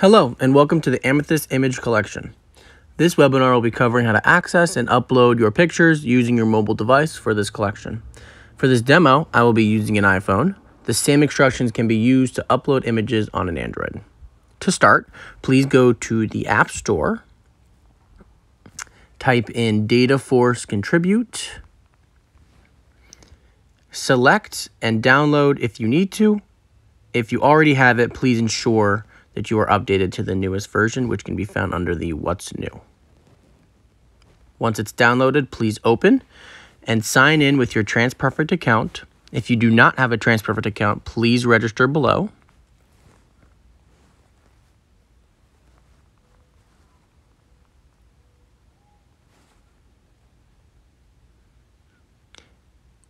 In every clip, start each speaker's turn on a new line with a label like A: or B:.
A: Hello, and welcome to the Amethyst Image Collection. This webinar will be covering how to access and upload your pictures using your mobile device for this collection. For this demo, I will be using an iPhone. The same instructions can be used to upload images on an Android. To start, please go to the App Store, type in DataForce Contribute, select and download if you need to. If you already have it, please ensure that you are updated to the newest version, which can be found under the What's New. Once it's downloaded, please open and sign in with your TransPerfect account. If you do not have a TransPerfect account, please register below.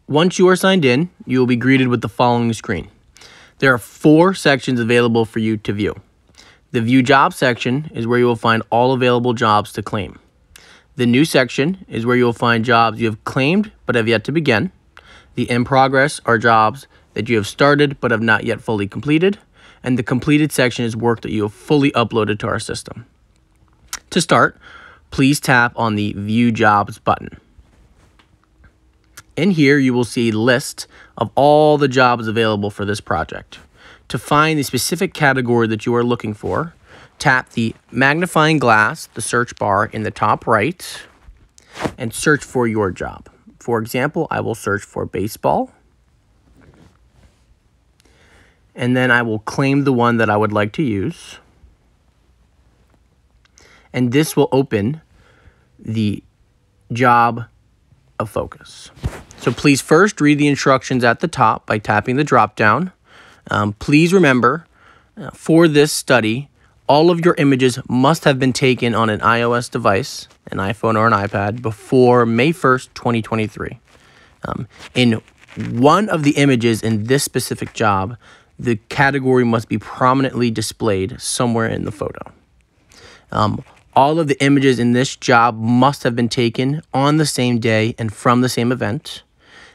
A: Once you are signed in, you will be greeted with the following screen. There are four sections available for you to view. The View Jobs section is where you will find all available jobs to claim. The New section is where you will find jobs you have claimed but have yet to begin. The In Progress are jobs that you have started but have not yet fully completed. And the Completed section is work that you have fully uploaded to our system. To start, please tap on the View Jobs button. In here, you will see a list of all the jobs available for this project. To find the specific category that you are looking for, tap the magnifying glass, the search bar in the top right, and search for your job. For example, I will search for baseball. And then I will claim the one that I would like to use. And this will open the job of focus. So please first read the instructions at the top by tapping the drop down. Um, please remember, uh, for this study, all of your images must have been taken on an iOS device, an iPhone or an iPad, before May 1st, 2023. Um, in one of the images in this specific job, the category must be prominently displayed somewhere in the photo. Um, all of the images in this job must have been taken on the same day and from the same event.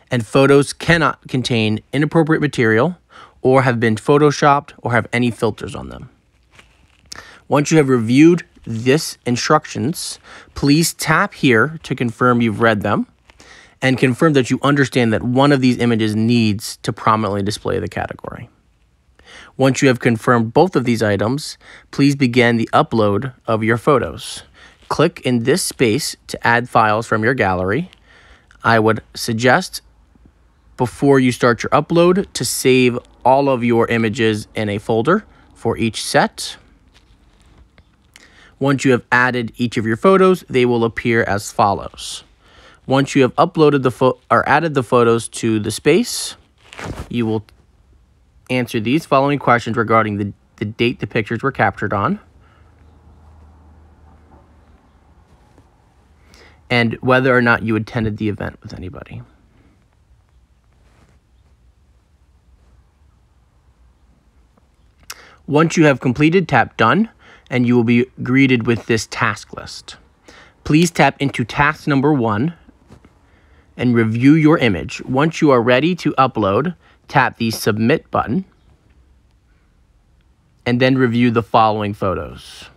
A: And photos cannot contain inappropriate material or have been photoshopped or have any filters on them. Once you have reviewed this instructions, please tap here to confirm you've read them and confirm that you understand that one of these images needs to prominently display the category. Once you have confirmed both of these items, please begin the upload of your photos. Click in this space to add files from your gallery. I would suggest before you start your upload to save all of your images in a folder for each set. Once you have added each of your photos, they will appear as follows. Once you have uploaded the or added the photos to the space, you will answer these following questions regarding the, the date the pictures were captured on, and whether or not you attended the event with anybody. Once you have completed, tap Done, and you will be greeted with this task list. Please tap into task number one and review your image. Once you are ready to upload, tap the Submit button and then review the following photos.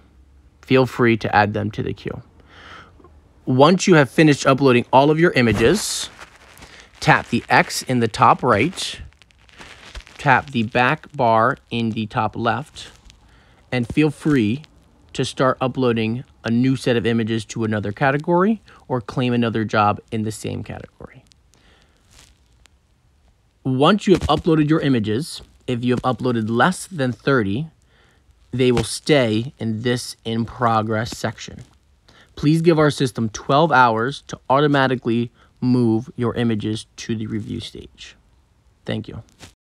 A: Feel free to add them to the queue. Once you have finished uploading all of your images, tap the X in the top right tap the back bar in the top left and feel free to start uploading a new set of images to another category or claim another job in the same category. Once you have uploaded your images, if you have uploaded less than 30, they will stay in this in progress section. Please give our system 12 hours to automatically move your images to the review stage. Thank you.